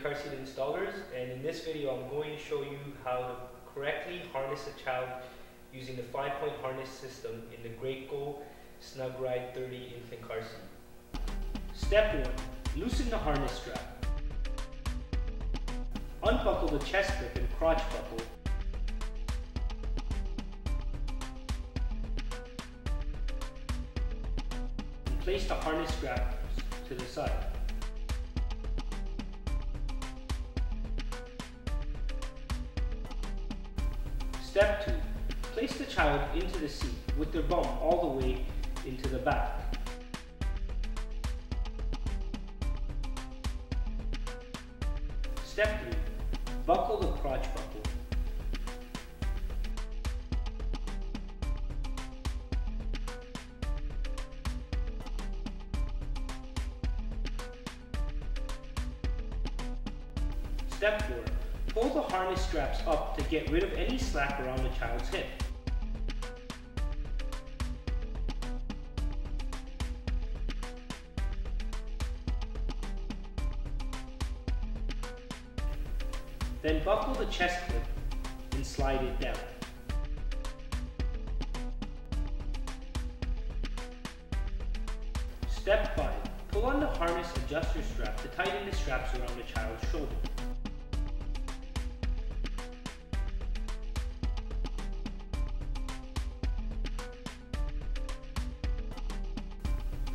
car seat installers and in this video I'm going to show you how to correctly harness a child using the 5-point harness system in the Graco SnugRide 30 infant car seat. Step 1. Loosen the harness strap. Unbuckle the chest clip and crotch buckle place the harness straps to the side. Step 2. Place the child into the seat with their bum all the way into the back. Step 3. Buckle the crotch buckle. Step 4. Pull the harness straps up to get rid of any slack around the child's hip. Then buckle the chest clip and slide it down. Step 5. Pull on the harness adjuster strap to tighten the straps around the child's shoulder.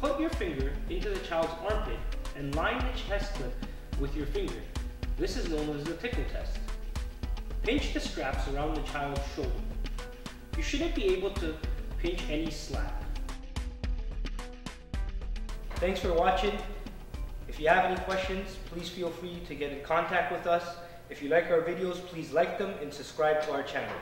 Put your finger into the child's armpit and line the chest clip with your finger. This is known as the tickle test. Pinch the straps around the child's shoulder. You shouldn't be able to pinch any slack. Thanks for watching. If you have any questions, please feel free to get in contact with us. If you like our videos, please like them and subscribe to our channel.